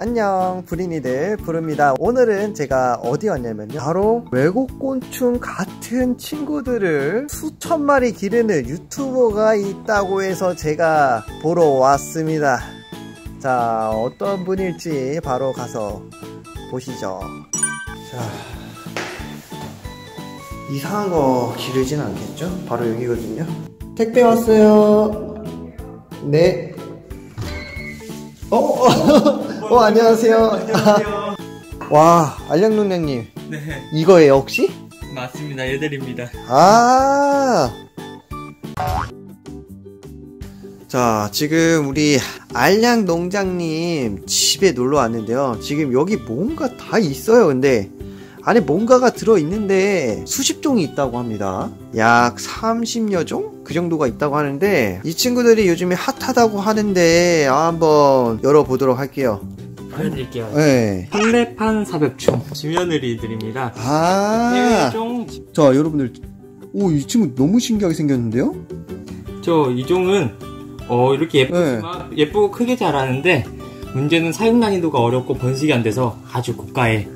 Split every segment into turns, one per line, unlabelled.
안녕 브린이들 부릅니다. 오늘은 제가 어디 왔냐면요. 바로 외국곤충 같은 친구들을 수천 마리 기르는 유튜버가 있다고 해서 제가 보러 왔습니다. 자 어떤 분일지 바로 가서 보시죠. 자 이상한 거 기르진 않겠죠? 바로 여기거든요. 택배 왔어요. 네. 어, 어, 안녕하세요.
안녕하세요.
와, 알량농장님.
네,
이거예요, 혹시?
맞습니다. 얘들입니다.
아. 자, 지금 우리 알량 농장님 집에 놀러 왔는데요. 지금 여기 뭔가 다 있어요, 근데. 안에 뭔가가 들어있는데 수십 종이 있다고 합니다. 약 30여 종? 그 정도가 있다고 하는데 이 친구들이 요즘에 핫하다고 하는데 아, 한번 열어보도록 할게요.
보여드릴게요.
네.
한레판 사벽충 지면의리들입니다.
아.
1종,
자, 여러분들. 오, 이 친구 너무 신기하게 생겼는데요?
저 이 종은 어 이렇게 예쁘지만 예쁘고 크게 자라는데 문제는 사육 난이도가 어렵고 번식이 안 돼서 아주 고가의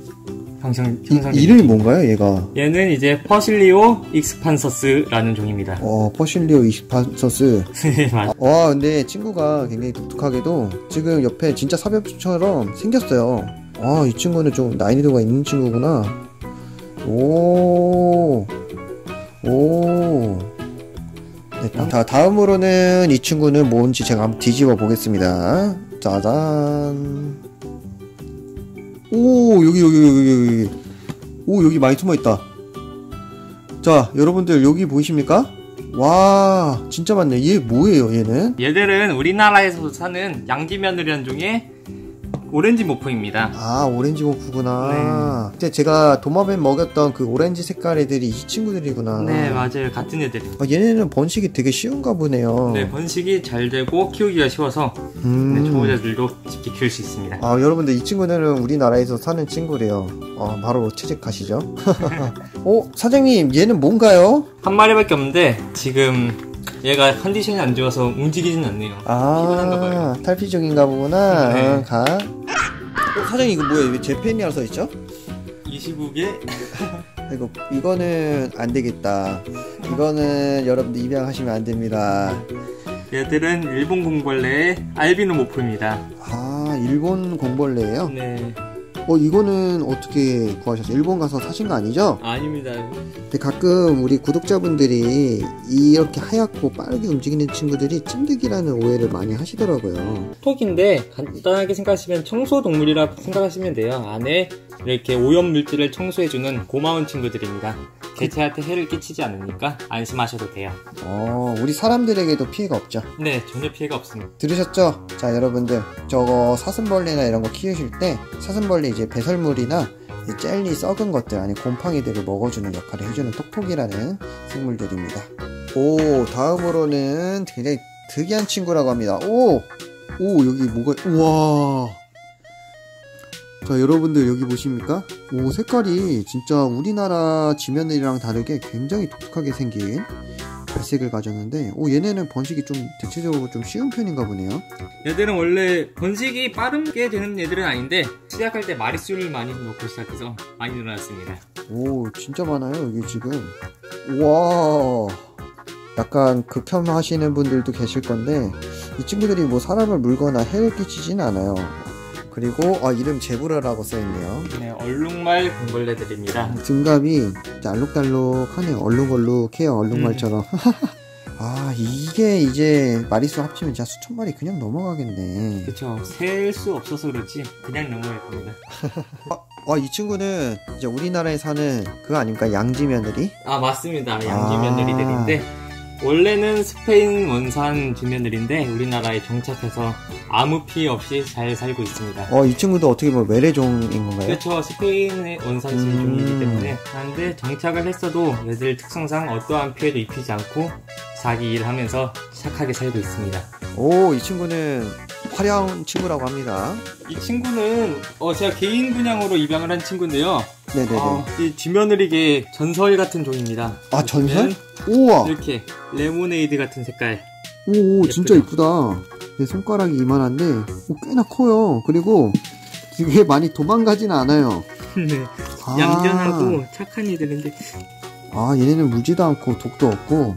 형성 형성.
이, 이름이 뭔가요, 얘가?
얘는 이제 Porcellio expansus라는 종입니다.
어, Porcellio 28서스.
네, 맞.
와, 근데 친구가 굉장히 독특하게도 지금 옆에 진짜 사벽처럼 생겼어요. 아, 이 친구는 좀 난이도가 있는 친구구나. 오, 오. 네, 다, 다음으로는 이 친구는 뭔지 제가 한번 뒤집어 보겠습니다. 짜잔. 오, 여기, 여기, 여기, 여기. 오, 여기 많이 숨어 있다. 자, 여러분들 여기 보이십니까? 와, 진짜 많네. 얘 뭐예요, 얘는?
얘들은 우리나라에서 사는 양지며느리 한 종의 오렌지 모프입니다.
아, 오렌지 모프구나. 근데 제가 도마뱀 먹였던 그 오렌지 색깔 애들이 이 친구들이구나.
네, 맞아요. 같은 애들.
아, 얘네는 번식이 되게 쉬운가 보네요.
네, 번식이 잘 되고 키우기가 쉬워서
음.
네, 초보자들도 쉽게 키울 수 있습니다.
아, 여러분들 이 친구들은 우리나라에서 사는 친구래요. 어, 바로 채집가시죠. 어, 사장님, 얘는 뭔가요?
한 마리밖에 없는데 지금 얘가 컨디션이 안 좋아서 움직이진 않네요. 피곤한가
아,
봐요.
탈피종인가 보구나.
네.
어, 가. 어, 사장님, 이거 뭐예요? 왜 제페니아로 써있죠?
25개
이거, 이거는 안 되겠다. 이거는 여러분들 입양하시면 안 됩니다.
얘들은 일본 공벌레의 알비노 모프입니다.
아, 일본 공벌레예요?
네,
어, 이거는 어떻게 구하셨어요? 일본 가서 사신 거 아니죠?
아닙니다.
근데 가끔 우리 구독자분들이 이렇게 하얗고 빠르게 움직이는 친구들이 찐득이라는 오해를 많이 하시더라고요.
톡인데 간단하게 생각하시면 청소 동물이라 생각하시면 돼요. 안에 이렇게 오염 물질을 청소해주는 고마운 친구들입니다. 개체한테 해를 끼치지 않으니까 안심하셔도 돼요.
어, 우리 사람들에게도 피해가 없죠.
네, 전혀 피해가 없습니다.
들으셨죠? 자, 여러분들. 저거 사슴벌레나 이런 거 키우실 때 사슴벌레 이제 배설물이나 이 젤리 썩은 것들 아니 곰팡이들을 먹어주는 역할을 해주는 톡톡이라는 생물들입니다. 오, 다음으로는 굉장히 특이한 친구라고 합니다. 오! 오, 여기 뭐가, 우와! 자, 여러분들 여기 보십니까? 오, 색깔이 진짜 우리나라 지면들이랑 다르게 굉장히 독특하게 생긴 발색을 가졌는데, 오, 얘네는 번식이 좀 대체적으로 좀 쉬운 편인가 보네요.
얘들은 원래 번식이 빠르게 되는 애들은 아닌데 시작할 때 마리수를 많이 넣고 시작해서 많이 늘어났습니다.
오, 진짜 많아요, 여기 지금. 우와. 약간 극혐하시는 분들도 계실 건데, 이 친구들이 뭐 사람을 물거나 해를 끼치진 않아요. 그리고, 아, 이름 제브라라고 써있네요.
네, 얼룩말 공벌레들입니다.
등갑이 이제 알록달록하네요. 얼룩얼룩해요, 얼룩말처럼. 아, 이게 이제 마리수 합치면 진짜 수천 마리 그냥 넘어가겠네.
그쵸, 셀 수 없어서 그렇지 그냥 넘어갈 겁니다.
와, 이 친구는 이제 우리나라에 사는 그거 아닙니까? 양지 며느리?
아 맞습니다.
아.
양지며느리들인데 원래는 스페인 원산 지며느리인데 우리나라에 정착해서 아무 피해 없이 잘 살고 있습니다.
어, 이 친구도 어떻게 보면 외래종인 건가요?
그렇죠. 스페인의 원산
음.
종이기 때문에 하는데 정착을 했어도 얘들 특성상 어떠한 피해도 입히지 않고 자기 일을 하면서 착하게 살고 있습니다.
오, 이 친구는 화려한 친구라고 합니다.
이 친구는 어, 제가 개인 분양으로 입양을 한 친구인데요.
네네네.
어, 이 쥐며느리계 전설 같은 종입니다.
아, 전설? 우와!
이렇게 레모네이드 같은 색깔.
오, 오, 진짜
예쁘죠?
이쁘다. 내 손가락이 이만한데, 오, 꽤나 커요. 그리고, 되게 많이 도망가지는 않아요.
네.
아.
얌전하고 착한 애들인데
아, 얘네는 물지도 않고 독도 없고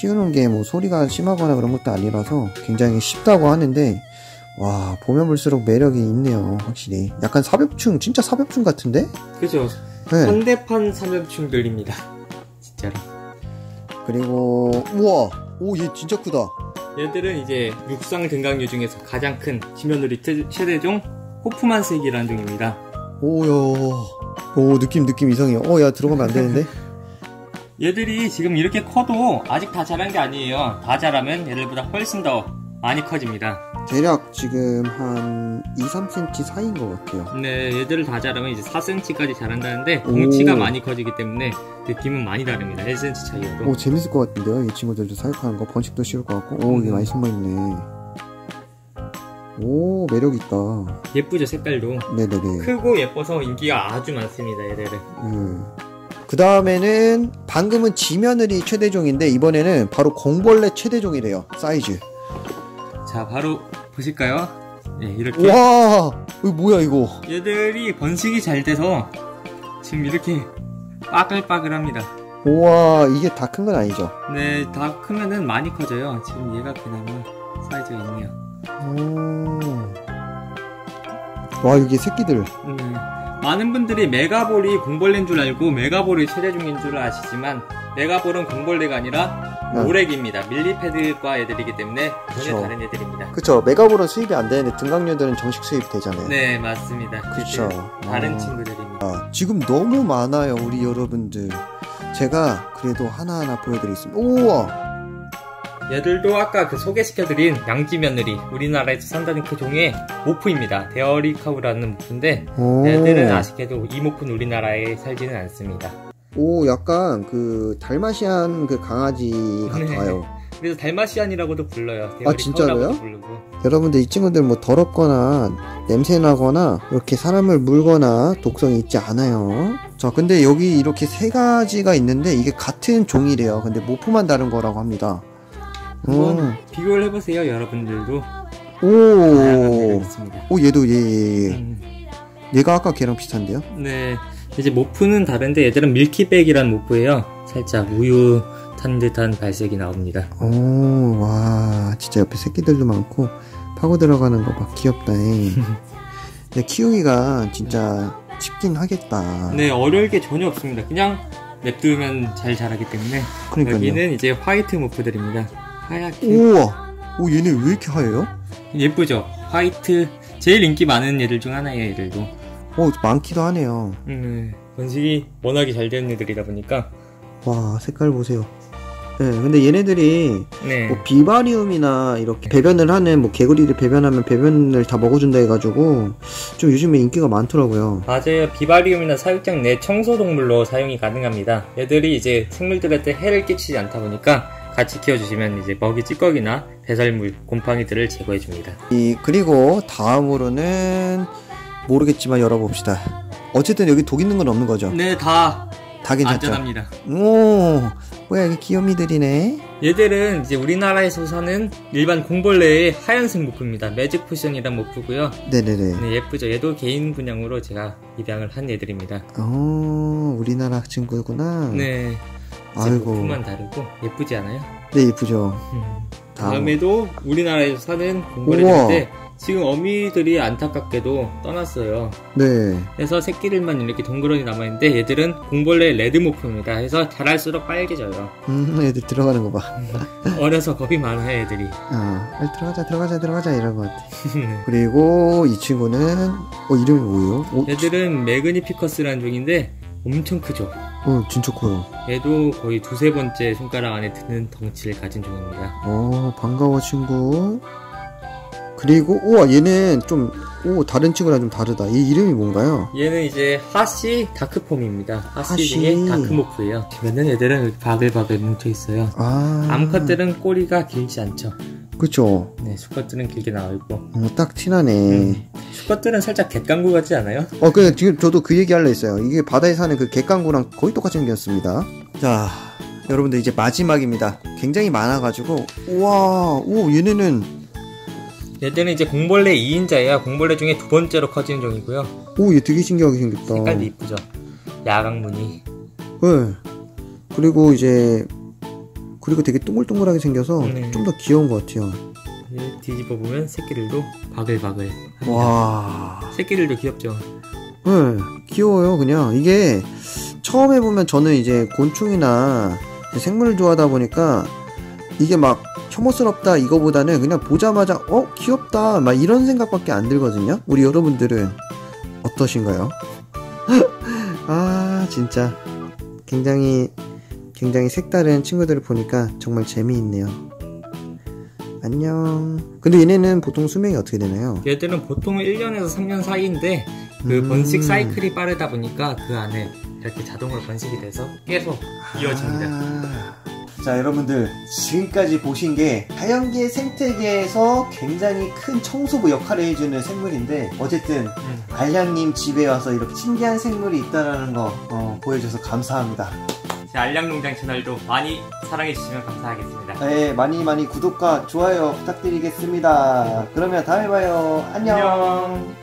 키우는 게 뭐 소리가 심하거나 그런 것도 아니라서 굉장히 쉽다고 하는데 와, 보면 볼수록 매력이 있네요. 확실히. 약간 사벽충, 진짜 사벽충 같은데?
그죠?
네.
현대판 삼엽충들입니다. 진짜로.
그리고 우와, 오, 얘 진짜 크다.
얘들은 이제 육상 등강류 중에서 가장 큰 지면우리 트- 최대종 호프만색이라는 종입니다.
오야, 오 느낌 느낌 이상해요. 어, 야 들어가면 안 되는데?
얘들이 지금 이렇게 커도 아직 다 자란 게 아니에요. 다 자라면 얘들보다 훨씬 더 많이 커집니다.
대략 지금 한 2, 3cm 사이인 것 같아요.
네, 얘들을 다 자라면 이제 4cm까지 자란다는데 덩치가
오.
많이 커지기 때문에 느낌은 많이 다릅니다. 1cm 차이여도.
오 재밌을 것 같은데요? 이 친구들도 사육하는 거 번식도 쉬울 것 같고. 오 이게
음.
많이 숨어 있네. 오 매력 있다.
예쁘죠, 색깔도.
네네네.
크고 예뻐서 인기가 아주 많습니다, 얘들은.
음. 그 다음에는 방금은 지면을이 최대종인데 이번에는 바로 공벌레 최대종이래요. 사이즈.
자, 바로 보실까요? 네, 이렇게.
와, 이거 뭐야 이거?
얘들이 번식이 잘 돼서 지금 이렇게 빠글빠글합니다.
우와 이게 다 큰 건 아니죠?
네, 다 크면은 많이 커져요. 지금 얘가 그나마 사이즈가 있네요.
오. 와 이게 새끼들.
네. 많은 분들이 메가볼이 공벌레인 줄 알고 메가볼이 최대종인 줄 아시지만 메가볼은 공벌레가 아니라
네.
노래기입니다. millipede과 애들이기 때문에 전혀. 다른 애들입니다.
그쵸 메가볼은 수입이 안 되는데 등강류들은 정식 수입 되잖아요.
네, 맞습니다.
그쵸.
다른
어.
친구들입니다.
아, 지금 너무 많아요 우리 여러분들. 제가 그래도 하나하나 보여드리겠습니다. 우와.
얘들도 아까 그 소개시켜드린 양지 며느리 우리나라에서 산다는 그 종의 모프입니다. 데어리카우라는 모프인데
오.
얘들은 아쉽게도 이 모프는 우리나라에 살지는 않습니다.
오 약간 그 달마시안 그 강아지 같아요.
그래서 달마시안이라고도 불러요.
아, 진짜로요?
부르고.
여러분들 이 친구들 뭐 더럽거나 냄새 나거나 이렇게 사람을 물거나 독성이 있지 않아요. 자, 근데 여기 이렇게 세 가지가 있는데 이게 같은 종이래요. 근데 모프만 다른 거라고 합니다.
한번
음.
비교를 해보세요, 여러분들도.
오,
오.
얘도 얘, 얘, 얘.
음,
얘가 아까 걔랑 비슷한데요?
네. 이제 모프는 다른데 얘들은 밀키백이라는 모프예요. 살짝 우유 탄 듯한 발색이 나옵니다.
오, 와, 진짜 옆에 새끼들도 많고 파고 들어가는 거 봐, 귀엽다. 근데 키우기가 진짜 쉽긴 하겠다.
네, 어려울 게 전혀 없습니다. 그냥 냅두면 잘 자라기 때문에
그러니까요.
여기는 이제 화이트 모프들입니다. 하얗게
우와, 오 얘네 왜 이렇게 하얘요?
예쁘죠? 화이트 제일 인기 많은 애들 중 하나예요, 얘들도.
오, 많기도 하네요.
음, 번식이 워낙에 잘 되는 애들이다 보니까
와, 색깔 보세요. 네, 근데 얘네들이
네.
뭐 비바리움이나 이렇게 배변을 하는 뭐 개구리를 배변하면 배변을 다 먹어준다 해가지고 좀 요즘에 인기가 많더라고요.
맞아요. 비바리움이나 사육장 내 청소동물로 사용이 가능합니다. 얘들이 이제 생물들한테 해를 끼치지 않다 보니까 같이 키워주시면 이제 먹이 찌꺼기나 배설물, 곰팡이들을 제거해줍니다.
이 그리고 다음으로는 모르겠지만 열어봅시다. 어쨌든 여기 독 있는 건 없는 거죠?
네, 다
다 괜찮죠?
안전합니다.
오, 뭐야 이게 귀요미들이네.
얘들은 이제 우리나라에서 사는 일반 공벌레의 하얀색 모프입니다. 매직 포션이란 모프고요.
네네네.
네, 예쁘죠. 얘도 개인 분양으로 제가 입양을 한 애들입니다.
어, 우리나라 친구구나.
네. 이제
아이고.
모프만 다르고 예쁘지 않아요?
네, 이쁘죠. 다음.
다음에도 우리나라에서 사는 공벌레들인데 지금 어미들이 안타깝게도 떠났어요.
네.
그래서 새끼들만 이렇게 덩그러니 남아있는데 얘들은 공벌레 레드모프입니다. 해서 자랄수록 빨개져요.
음, 애들 들어가는 거 봐.
어려서 겁이 많아요, 애들이.
아, 빨리 들어가자, 들어가자, 들어가자 이런 것 같아.
네.
그리고 이 친구는 어 이름이 뭐예요? 어,
얘들은 매그니피커스라는 종인데 엄청 크죠.
어 진짜 커요.
얘도 거의 두세 번째 손가락 안에 드는 덩치를 가진 종입니다.
어 반가워 친구. 그리고 우와 얘는 좀 오 다른 친구랑 좀 다르다. 이 이름이 뭔가요?
얘는 이제 하시 다크폼입니다. 하시,
하시.
중에 다크모프예요. 얘들은 이렇게 바글바글 뭉쳐 있어요.
아
암컷들은 꼬리가 길지 않죠.
그쵸.
네, 수컷들은 길게 나와 있고.
어, 딱 티나네.
음. 수컷들은 살짝 갯강구 같지 않아요?
어, 그 지금 저도 그 얘기 할려 했어요. 이게 바다에 사는 그 갯강구랑 거의 똑같이 생겼습니다. 자, 여러분들 이제 마지막입니다. 굉장히 많아가지고, 우와, 오, 얘네는
얘들은 이제 공벌레 2인자예요. 공벌레 중에 두 번째로 커지는 종이고요.
오, 얘 되게 신기하게 생겼다.
색깔도 이쁘죠. 야광무늬.
네. 그리고 이제 그리고 되게 동글동글하게 생겨서
네.
좀더 귀여운 것 같아요.
얘 뒤집어 보면 새끼들도 바글바글. 합니다.
와,
새끼들도 귀엽죠.
네, 귀여워요. 그냥 이게 처음에 보면 저는 이제 곤충이나 생물을 좋아하다 보니까 이게 막 혐오스럽다 이거보다는 그냥 보자마자 어 귀엽다 막 이런 생각밖에 안 들거든요. 우리 여러분들은 어떠신가요? 아 진짜 굉장히 굉장히 색다른 친구들을 보니까 정말 재미있네요. 안녕. 근데 얘네는 보통 수명이 어떻게 되나요?
얘들은 보통 1년에서 3년 사이인데 그
음.
번식 사이클이 빠르다 보니까 그 안에 이렇게 자동으로 번식이 돼서 계속 이어집니다.
아. 자, 여러분들 지금까지 보신 게 자연계 생태계에서 굉장히 큰 청소부 역할을 해주는 생물인데 어쨌든
음.
알량님 집에 와서 이렇게 신기한 생물이 있다라는 거 어, 보여줘서 감사합니다.
제 알량농장 채널도 많이 사랑해주시면 감사하겠습니다.
네, 많이 많이 구독과 좋아요 부탁드리겠습니다. 그러면 다음에 봐요. 안녕.
안녕.